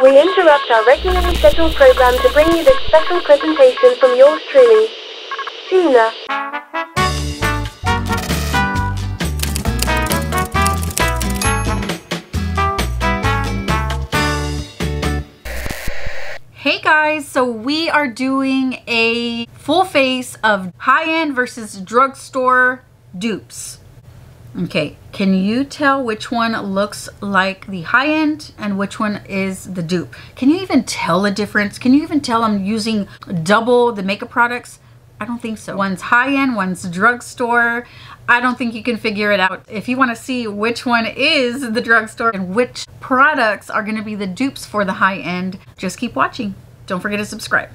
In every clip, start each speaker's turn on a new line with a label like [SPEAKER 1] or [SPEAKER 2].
[SPEAKER 1] We interrupt our regularly scheduled program to bring you this special presentation from yours truly, Gina.
[SPEAKER 2] Hey guys, so we are doing a full face of high-end versus drugstore dupes. Okay, can you tell which one looks like the high-end and which one is the dupe? Can you even tell the difference? Can you even tell I'm using double the makeup products? I don't think so. One's high-end, one's drugstore. I don't think you can figure it out. If you want to see which one is the drugstore and which products are going to be the dupes for the high-end, just keep watching. Don't forget to subscribe.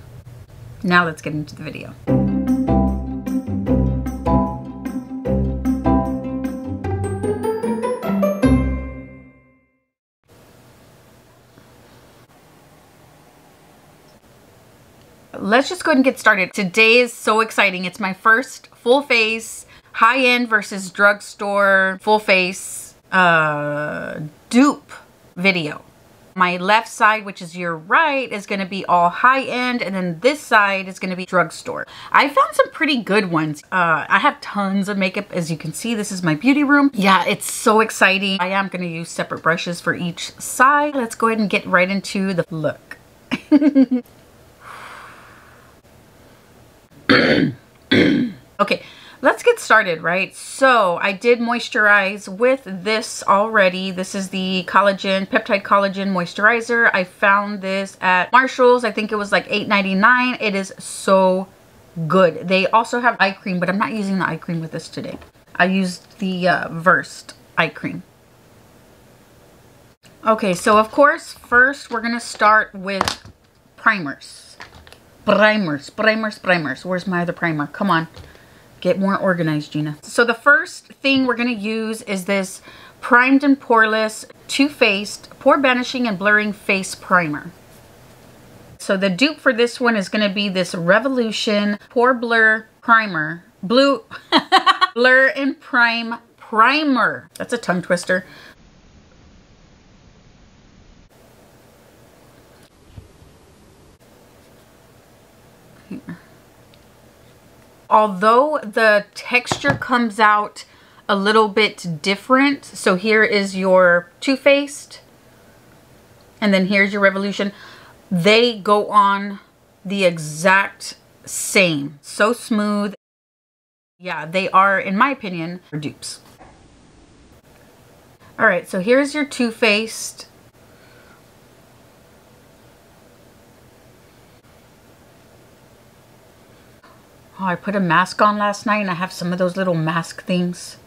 [SPEAKER 2] Now let's get into the video. Let's just go ahead and get started. Today is so exciting. It's my first full face, high-end versus drugstore full face uh, dupe video. My left side, which is your right, is going to be all high-end, and then this side is going to be drugstore. I found some pretty good ones. Uh, I have tons of makeup. As you can see, this is my beauty room. Yeah, it's so exciting. I am going to use separate brushes for each side. Let's go ahead and get right into the look. okay, let's get started, right? So I did moisturize with this already. This is the collagen, peptide collagen moisturizer. I found this at Marshall's. I think it was like $8.99. It is so good. They also have eye cream, but I'm not using the eye cream with this today. I used the uh, Versed eye cream. Okay, so of course, first we're going to start with primers primers, primers, primers. Where's my other primer? Come on. Get more organized, Gina. So the first thing we're going to use is this Primed and Poreless Too Faced Pore Banishing and Blurring Face Primer. So the dupe for this one is going to be this Revolution Pore Blur Primer. Blue Blur and Prime Primer. That's a tongue twister. Although the texture comes out a little bit different, so here is your Too Faced, and then here's your Revolution. They go on the exact same. So smooth. Yeah, they are, in my opinion, dupes. All right, so here's your Too Faced. Oh, I put a mask on last night and I have some of those little mask things.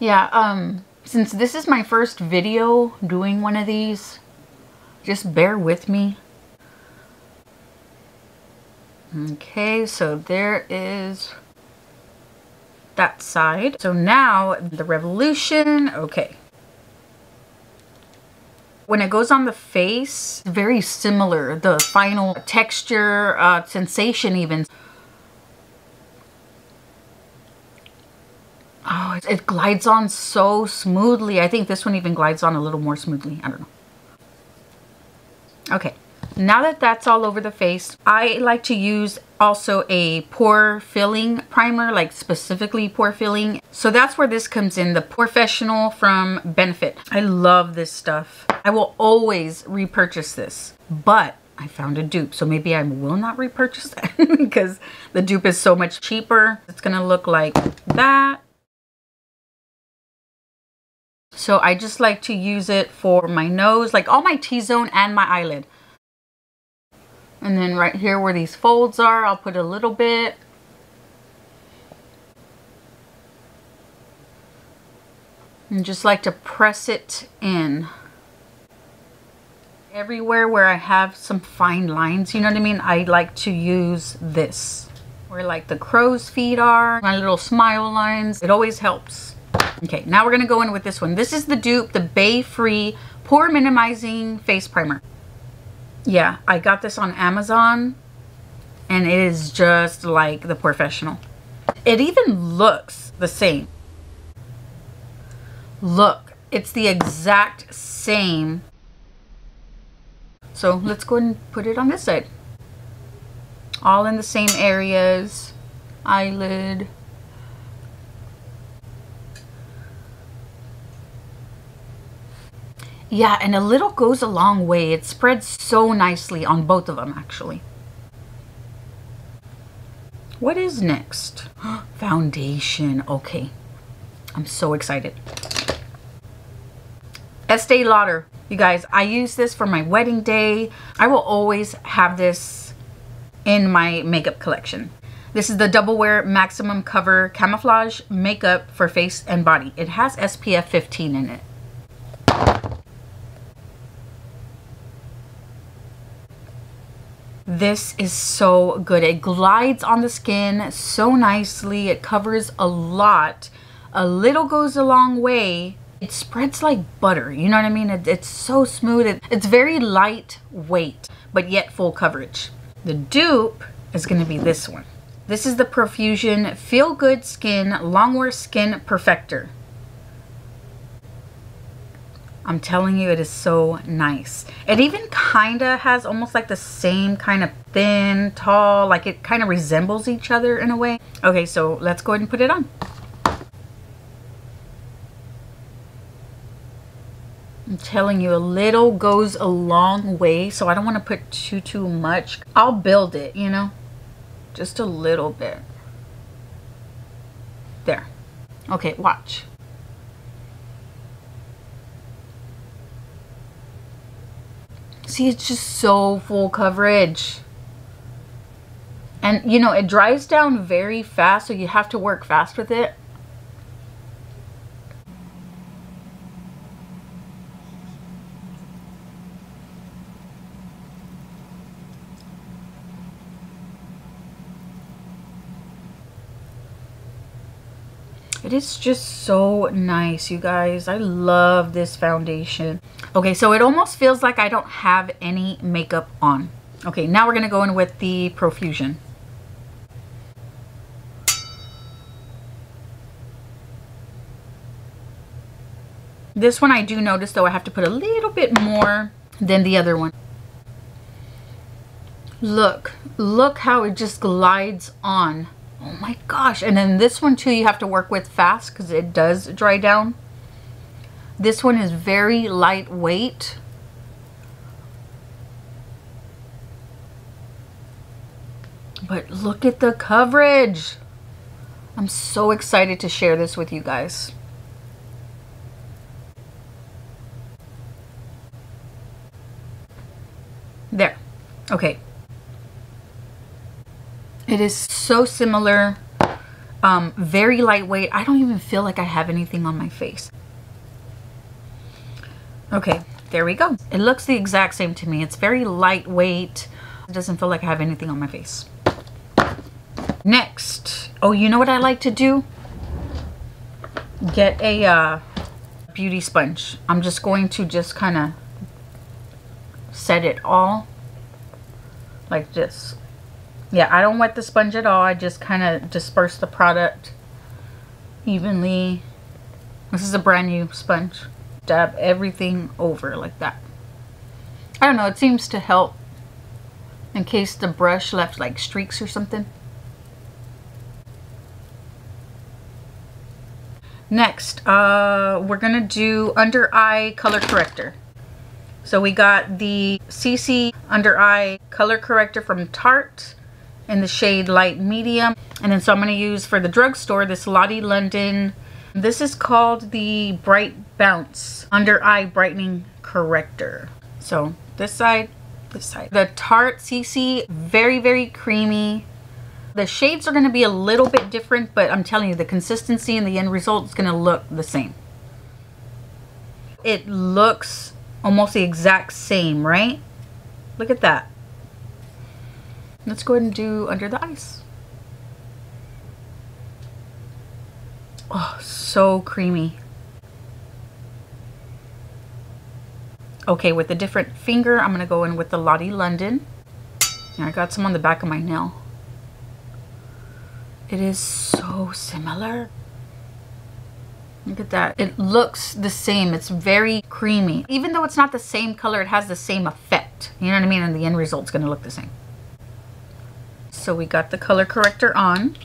[SPEAKER 2] Yeah, um, since this is my first video doing one of these, just bear with me. Okay, so there is that side. So now the revolution, okay when it goes on the face, very similar. The final texture, uh, sensation even. Oh, it, it glides on so smoothly. I think this one even glides on a little more smoothly. I don't know. Okay, now that that's all over the face, I like to use also a pore filling primer, like specifically pore filling. So that's where this comes in, the POREfessional from Benefit. I love this stuff. I will always repurchase this, but I found a dupe. So maybe I will not repurchase that because the dupe is so much cheaper. It's gonna look like that. So I just like to use it for my nose, like all my T-zone and my eyelid. And then right here where these folds are, I'll put a little bit. And just like to press it in. Everywhere where I have some fine lines, you know what I mean? I like to use this. Where like the crow's feet are, my little smile lines. It always helps. Okay, now we're to go in with this one. This is the dupe, the Bay Free Pore Minimizing Face Primer yeah, I got this on Amazon and it is just like the POREfessional. It even looks the same. Look, it's the exact same So let's go and put it on this side. All in the same areas. Eyelid. Yeah, and a little goes a long way. It spreads so nicely on both of them, actually. What is next? Foundation. Okay. I'm so excited. Estee Lauder. You guys, I use this for my wedding day. I will always have this in my makeup collection. This is the Double Wear Maximum Cover Camouflage Makeup for Face and Body. It has SPF 15 in it. This is so good. It glides on the skin so nicely. It covers a lot. A little goes a long way. It spreads like butter. You know what I mean? It, it's so smooth. It, it's very lightweight, but yet full coverage. The dupe is going to be this one. This is the Profusion Feel Good Skin Longwear Skin Perfector. I'm telling you, it is so nice. It even kind of has almost like the same kind of thin, tall, like it kind of resembles each other in a way. Okay, so let's go ahead and put it on. I'm telling you, a little goes a long way, so I don't want to put too, too much. I'll build it, you know, just a little bit. There. Okay, watch. See, it's just so full coverage. And, you know, it dries down very fast, so you have to work fast with it. It is just so nice, you guys. I love this foundation. Okay, so it almost feels like I don't have any makeup on. Okay, now we're going to go in with the Profusion. This one I do notice though I have to put a little bit more than the other one. Look, look how it just glides on. Oh my gosh. And then this one too, you have to work with fast because it does dry down. This one is very lightweight. But look at the coverage. I'm so excited to share this with you guys. There. Okay. It is so similar, um, very lightweight. I don't even feel like I have anything on my face. Okay, there we go. It looks the exact same to me. It's very lightweight. It doesn't feel like I have anything on my face. Next. Oh, you know what I like to do? Get a uh, beauty sponge. I'm just going to just kind of set it all like this yeah, I don't wet the sponge at all. I just kind of disperse the product evenly. This is a brand new sponge. Dab everything over like that. I don't know, it seems to help in case the brush left like streaks or something. Next, uh, we're going to do under eye color corrector. So we got the CC under eye color corrector from Tarte in the shade light medium. And then so I'm going to use for the drugstore this Lottie London. This is called the Bright Bounce Under Eye Brightening Corrector. So this side, this side. The Tarte CC, very, very creamy. The shades are going to be a little bit different, but I'm telling you, the consistency and the end result is going to look the same. It looks almost the exact same, right? Look at that. Let's go ahead and do under the ice. Oh, so creamy. Okay, with a different finger, I'm going to go in with the Lottie London. And I got some on the back of my nail. It is so similar. Look at that. It looks the same. It's very creamy. Even though it's not the same color, it has the same effect. You know what I mean? And the end result's going to look the same. So we got the color corrector on.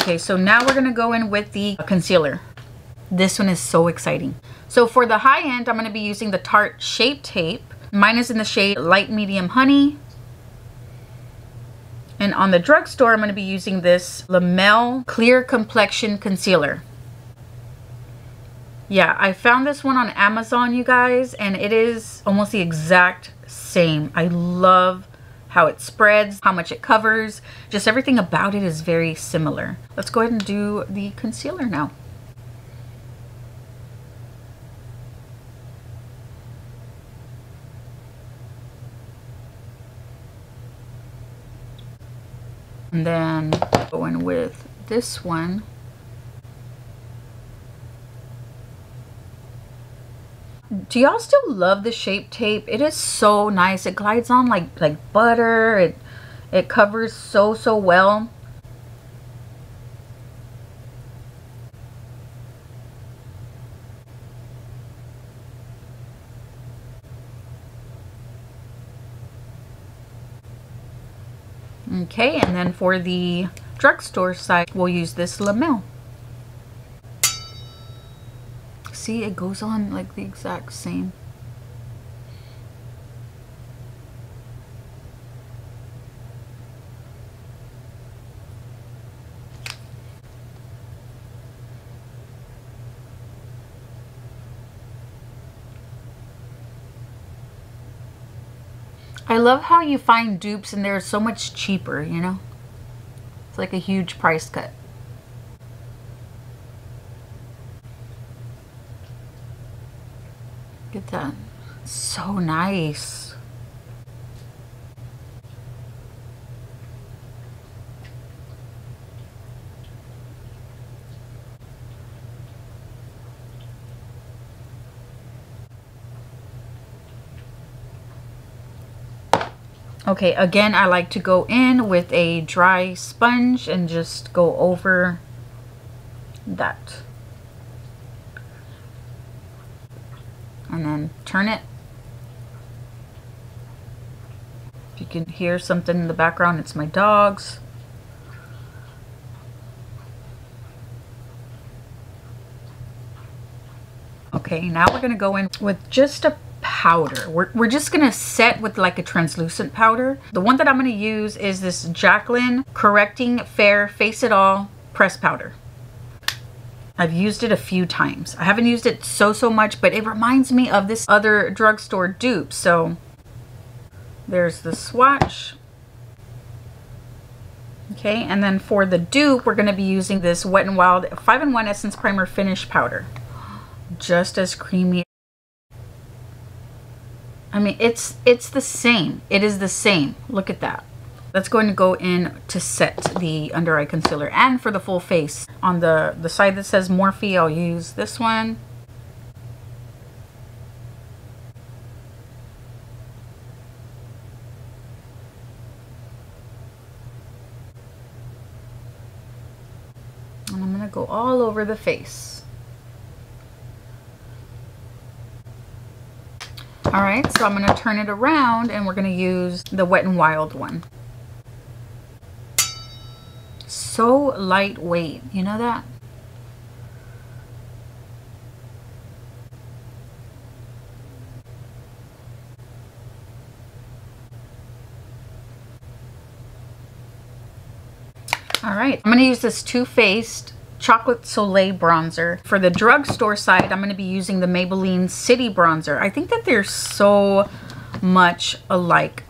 [SPEAKER 2] Okay, so now we're to go in with the concealer. This one is so exciting. So for the high end, I'm to be using the Tarte Shape Tape. Mine is in the shade Light Medium Honey. And on the drugstore, I'm to be using this Lamel Clear Complexion Concealer. Yeah, I found this one on Amazon, you guys, and it is almost the exact same. I love how it spreads, how much it covers. Just everything about it is very similar. Let's go ahead and do the concealer now. And then going with this one. Do y'all still love the shape tape? It is so nice. It glides on like like butter. It it covers so so well. Okay, and then for the drugstore side, we'll use this Lamel. See, it goes on like the exact same. I love how you find dupes and they're so much cheaper, you know? It's like a huge price cut. Look at that. So nice. Okay, again, I like to go in with a dry sponge and just go over that. And then turn it. If you can hear something in the background, it's my dogs. Okay, now we're to go in with just a powder. We're, we're just to set with like a translucent powder. The one that I'm to use is this Jaclyn Correcting Fair Face It All Press Powder. I've used it a few times. I haven't used it so, so much, but it reminds me of this other drugstore dupe. So there's the swatch. Okay, and then for the dupe, we're going to be using this Wet n Wild 5-in-1 Essence Primer Finish Powder. Just as creamy I mean, it's it's the same. It is the same. Look at that. That's going to go in to set the under eye concealer and for the full face. On the, the side that says Morphe, I'll use this one. And I'm going to go all over the face. All right, so I'm gonna turn it around and we're gonna use the Wet n Wild one. So lightweight, you know that? All right, I'm gonna use this Too Faced Chocolate Soleil bronzer. For the drugstore side, I'm to be using the Maybelline City bronzer. I think that they're so much alike,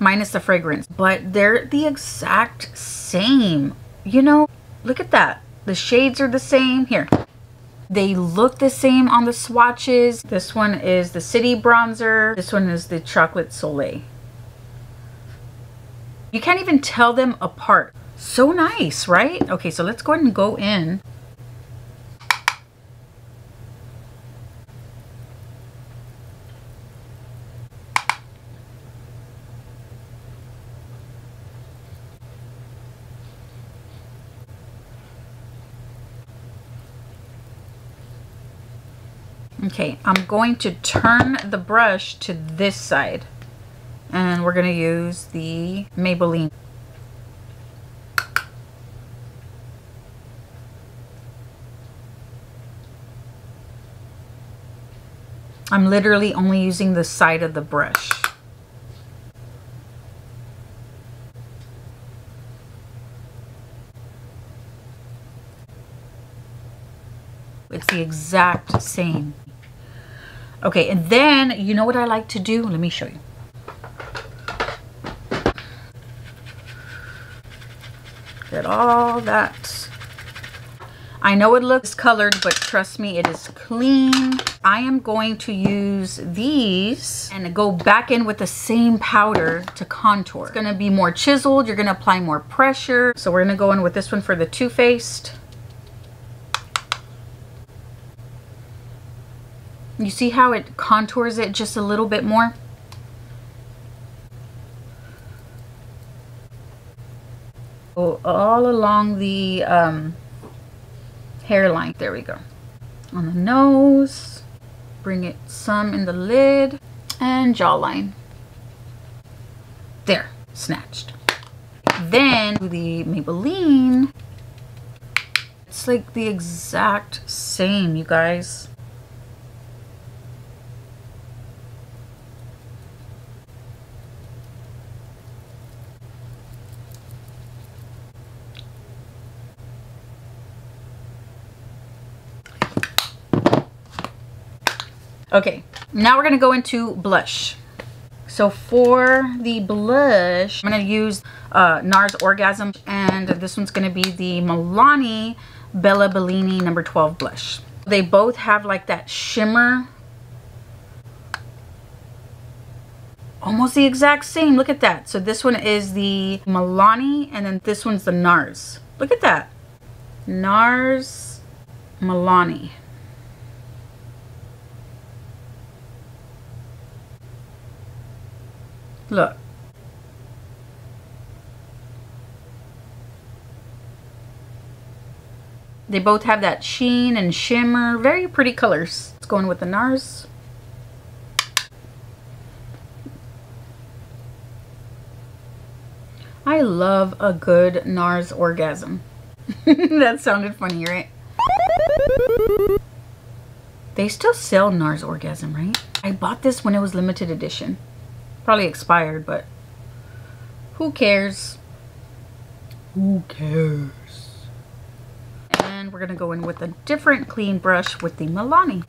[SPEAKER 2] minus the fragrance, but they're the exact same. You know, look at that. The shades are the same. Here, they look the same on the swatches. This one is the City bronzer. This one is the Chocolate Soleil. You can't even tell them apart. So nice, right? Okay, so let's go ahead and go in. Okay, I'm going to turn the brush to this side. And we're going to use the Maybelline. I'm literally only using the side of the brush. It's the exact same. Okay, and then you know what I like to do? Let me show you. Get all that. I know it looks colored, but trust me, it is clean. I am going to use these and go back in with the same powder to contour. It's gonna be more chiseled. You're gonna apply more pressure. So we're gonna go in with this one for the Too Faced. You see how it contours it just a little bit more? All along the um, hairline. There we go. On the nose. Bring it some in the lid. And jawline. There. Snatched. Then the Maybelline. It's like the exact same, you guys. Okay, now we're gonna go into blush. So for the blush, I'm gonna use uh, NARS Orgasm and this one's gonna be the Milani Bella Bellini number 12 blush. They both have like that shimmer. Almost the exact same, look at that. So this one is the Milani and then this one's the NARS. Look at that. NARS Milani. Look. They both have that sheen and shimmer. Very pretty colors. Let's go in with the NARS. I love a good NARS orgasm. that sounded funny, right? They still sell NARS orgasm, right? I bought this when it was limited edition. Probably expired, but who cares? Who cares? And we're going to go in with a different clean brush with the Milani.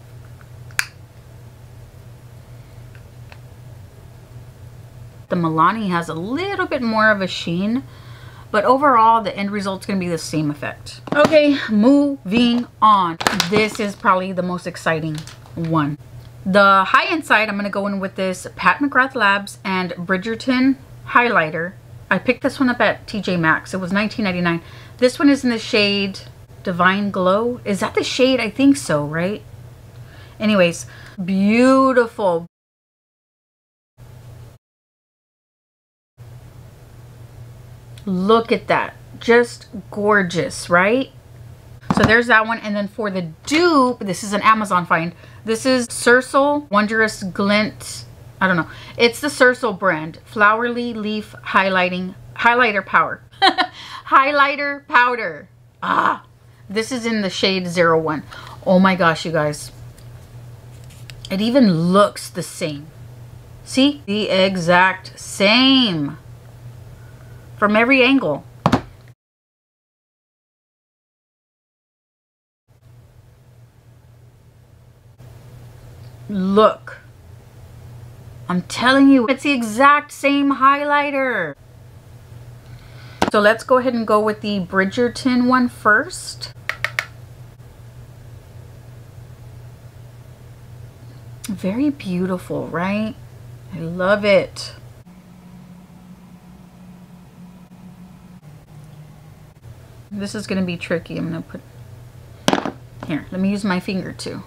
[SPEAKER 2] The Milani has a little bit more of a sheen, but overall the end result's going to be the same effect. Okay, moving on. This is probably the most exciting one. The high-end side, I'm going to go in with this Pat McGrath Labs and Bridgerton highlighter. I picked this one up at TJ Maxx. It was $19.99. This one is in the shade Divine Glow. Is that the shade? I think so, right? Anyways, beautiful. Look at that. Just gorgeous, right? So there's that one. And then for the dupe, this is an Amazon find. This is Serseul Wondrous Glint. I don't know. It's the Serseul brand. Flowery Leaf Highlighting Highlighter Powder. Highlighter Powder. Ah, this is in the shade 01. Oh my gosh, you guys. It even looks the same. See? The exact same. From every angle. Look. I'm telling you, it's the exact same highlighter. So let's go ahead and go with the Bridgerton one first. Very beautiful, right? I love it. This is going to be tricky. I'm going to put... Here, let me use my finger too.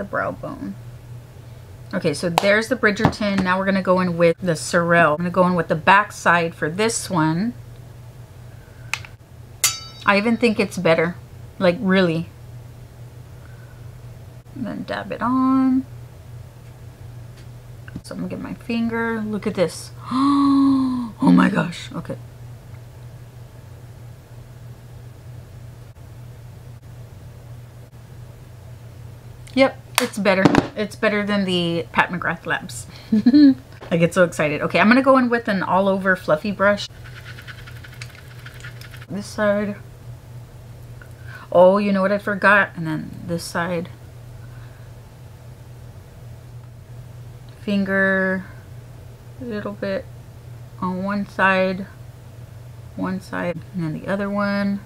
[SPEAKER 2] the brow bone. Okay, so there's the Bridgerton. Now we're going to go in with the Sorel. I'm going to go in with the back side for this one. I even think it's better. Like really. And then dab it on. So I'm gonna get my finger. Look at this. Oh my gosh. Okay. It's better. It's better than the Pat McGrath Labs. I get so excited. Okay, I'm gonna go in with an all over fluffy brush. This side. Oh, you know what I forgot? And then this side. Finger a little bit on one side, one side, and then the other one,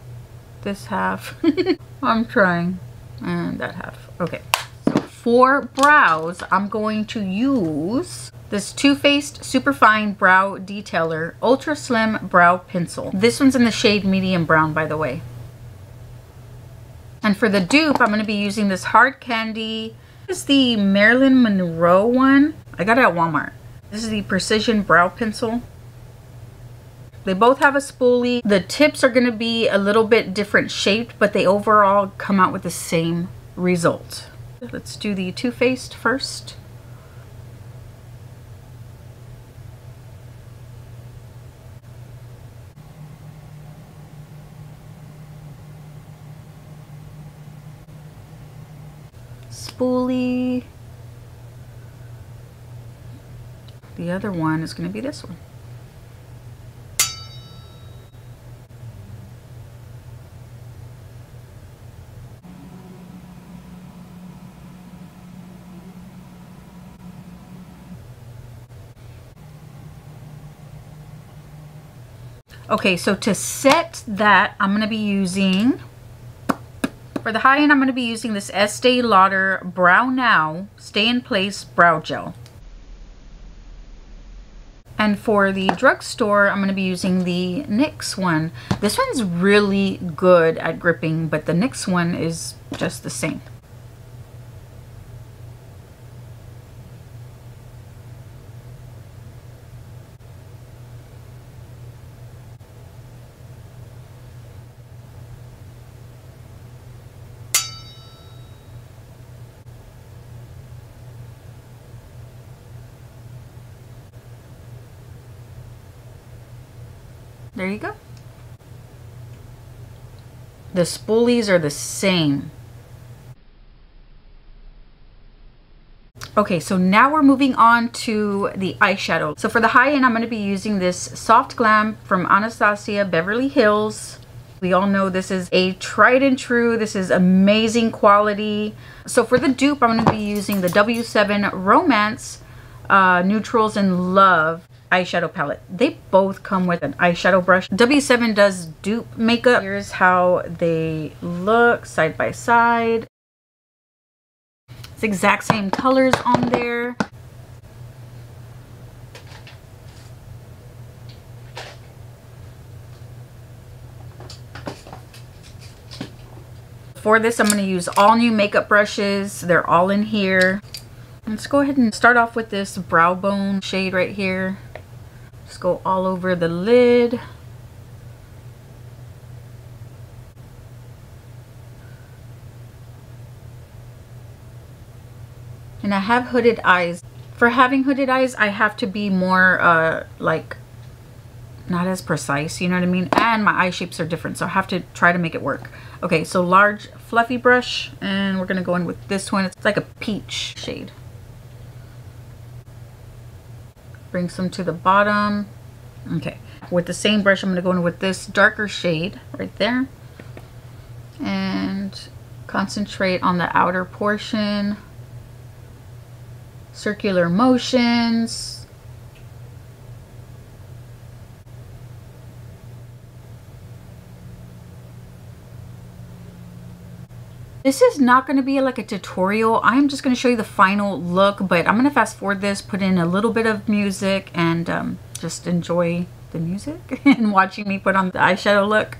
[SPEAKER 2] this half. I'm trying, and that half. Okay, for brows, I'm going to use this Too Faced Superfine Brow Detailer Ultra Slim Brow Pencil. This one's in the shade medium brown, by the way. And for the dupe, I'm going to be using this Hard Candy. This is the Marilyn Monroe one. I got it at Walmart. This is the Precision Brow Pencil. They both have a spoolie. The tips are going to be a little bit different shaped, but they overall come out with the same result. Let's do the Too Faced first. spoolie. The other one is going to be this one. Okay, so to set that, I'm going to be using for the high end, I'm going to be using this Estee Lauder Brow Now Stay in Place Brow Gel. And for the drugstore, I'm going to be using the NYX one. This one's really good at gripping, but the NYX one is just the same. There you go. The spoolies are the same. Okay, so now we're moving on to the eyeshadow. So for the high end, I'm going to be using this Soft Glam from Anastasia Beverly Hills. We all know this is a tried and true. This is amazing quality. So for the dupe, I'm going to be using the W7 Romance uh, Neutrals in Love eyeshadow palette. They both come with an eyeshadow brush. W7 does dupe makeup. Here's how they look side by side. It's exact same colors on there. For this, I'm going to use all new makeup brushes. They're all in here. Let's go ahead and start off with this brow bone shade right here. Go all over the lid. And I have hooded eyes. For having hooded eyes, I have to be more uh, like not as precise, you know what I mean? And my eye shapes are different, so I have to try to make it work. Okay, so large fluffy brush, and we're gonna go in with this one. It's like a peach shade. Bring some to the bottom. Okay, with the same brush, I'm going to go in with this darker shade right there. And concentrate on the outer portion. Circular motions. This is not going to be like a tutorial. I'm just going to show you the final look, but I'm going to fast forward this, put in a little bit of music, and um, just enjoy the music and watching me put on the eyeshadow look.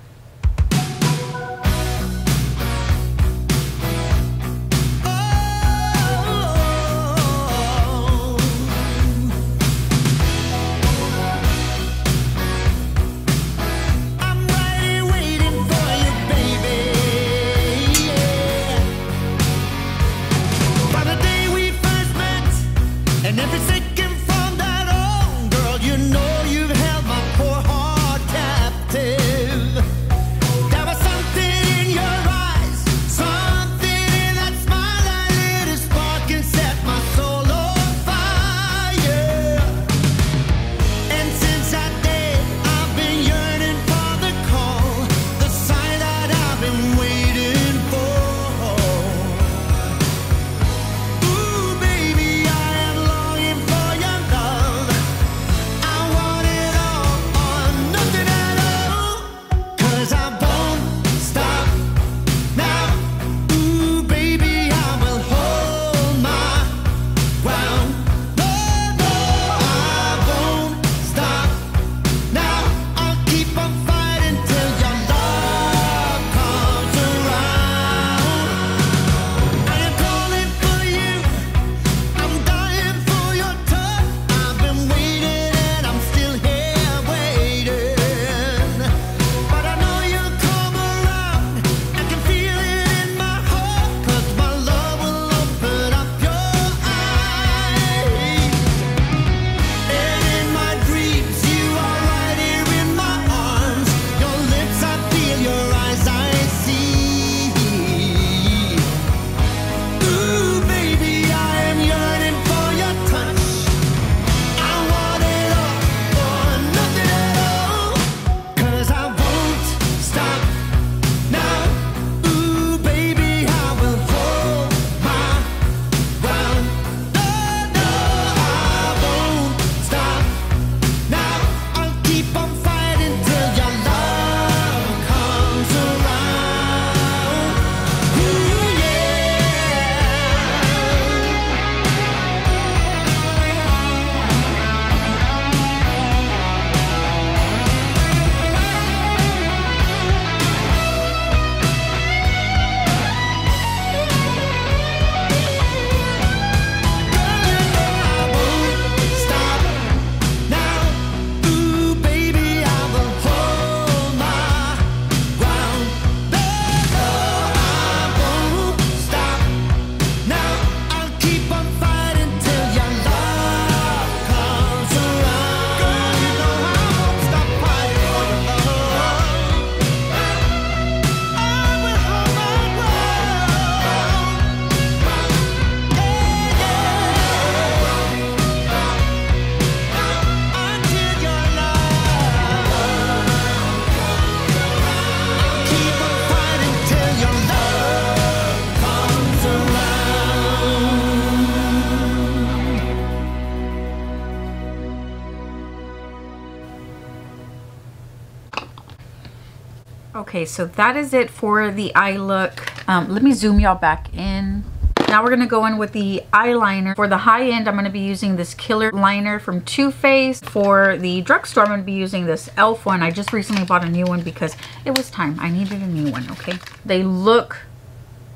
[SPEAKER 2] So that is it for the eye look. Um, let me zoom y'all back in. Now we're going to go in with the eyeliner. For the high end, I'm going to be using this Killer Liner from Too Faced. For the drugstore, I'm to be using this e.l.f. one. I just recently bought a new one because it was time. I needed a new one, okay? They look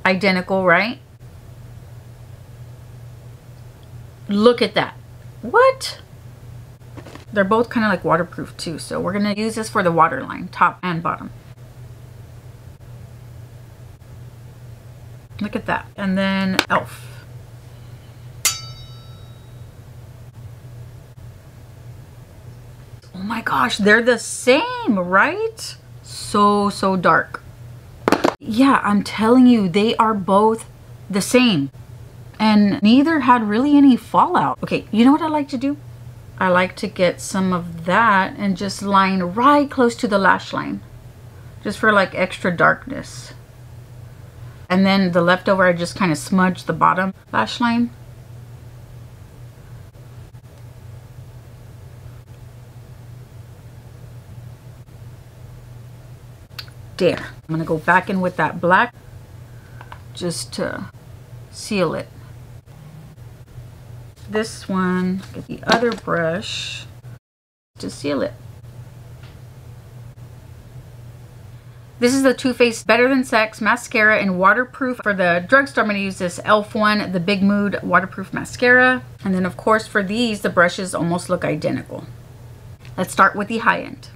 [SPEAKER 2] identical, right? Look at that. What? They're both kind of like waterproof too. So we're going to use this for the waterline, top and bottom. Look at that. And then e.l.f. Oh my gosh, they're the same, right? So, so dark. Yeah, I'm telling you, they are both the same. And neither had really any fallout. Okay, you know what I like to do? I like to get some of that and just line right close to the lash line. Just for like extra darkness. And then the leftover, I just kind of smudge the bottom lash line. There. I'm going to go back in with that black just to seal it. This one, get the other brush to seal it. This is the Too Faced Better Than Sex Mascara in Waterproof. For the drugstore, I'm going to use this e.l.f. one, the Big Mood Waterproof Mascara. And then, of course, for these, the brushes almost look identical. Let's start with the high end.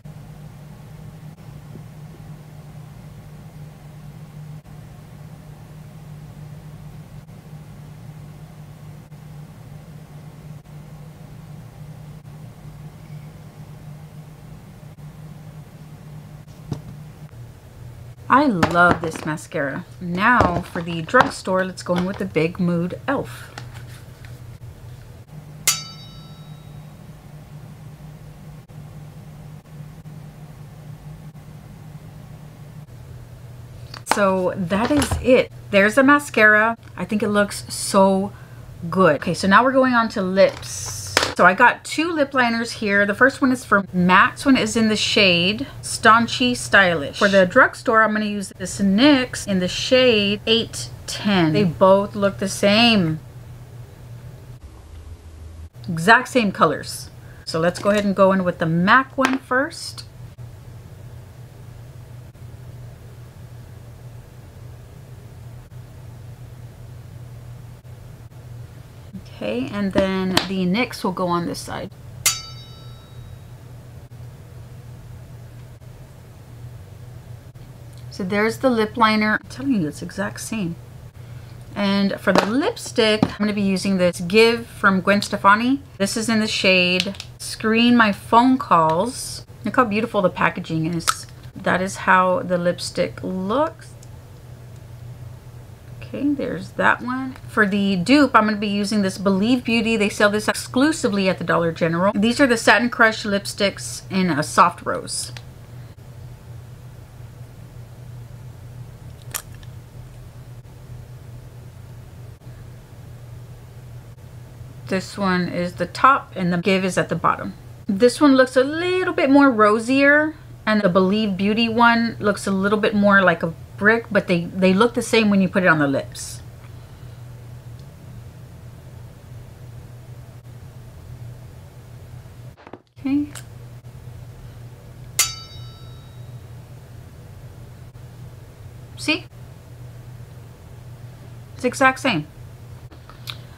[SPEAKER 2] I love this mascara. Now for the drugstore, let's go in with the Big Mood e.l.f. So that is it. There's a mascara. I think it looks so good. Okay, so now we're going on to lips. So I got two lip liners here. The first one is from MAC. This one is in the shade Staunchly Stylish. For the drugstore, I'm going to use this NYX in the shade 810. They both look the same. Exact same colors. So let's go ahead and go in with the MAC one first. Okay, and then the NYX will go on this side. So there's the lip liner. I'm telling you, it's exact same. And for the lipstick, I'm going to be using this GXVE from Gwen Stefani. This is in the shade Screen My Phone Calls. Look how beautiful the packaging is. That is how the lipstick looks. Okay, there's that one. For the dupe, I'm going to be using this Believe Beauty. They sell this exclusively at the Dollar General. These are the Satin Crush lipsticks in a soft rose. This one is the top and the GXVE is at the bottom. This one looks a little bit more rosier and the Believe Beauty one looks a little bit more like a brick, but they, they look the same when you put it on the lips. Okay. See? It's exact same.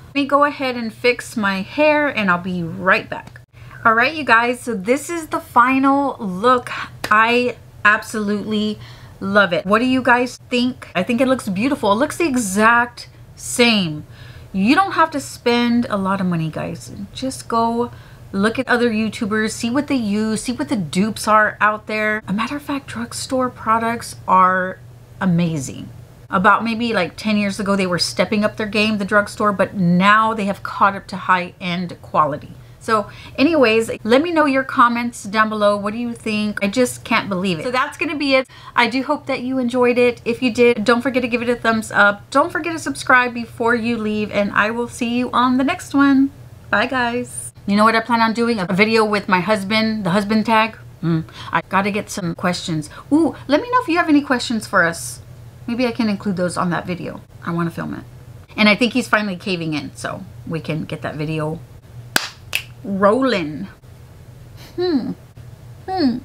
[SPEAKER 2] Let me go ahead and fix my hair and I'll be right back. All right, you guys, so this is the final look. I absolutely Love it. What do you guys think? I think it looks beautiful. It looks the exact same. You don't have to spend a lot of money, guys. Just go look at other YouTubers, see what they use, see what the dupes are out there. A matter of fact, drugstore products are amazing. About maybe like 10 years ago, they were stepping up their game, the drugstore, but now they have caught up to high-end quality. So anyways, let me know your comments down below. What do you think? I just can't believe it. So that's going to be it. I do hope that you enjoyed it. If you did, don't forget to give it a thumbs up. Don't forget to subscribe before you leave and I will see you on the next one. Bye guys. You know what I plan on doing? A video with my husband, the husband tag. Mm. I got to get some questions. Ooh, let me know if you have any questions for us. Maybe I can include those on that video. I want to film it. And I think he's finally caving in, so we can get that video rolling. Hmm. Hmm.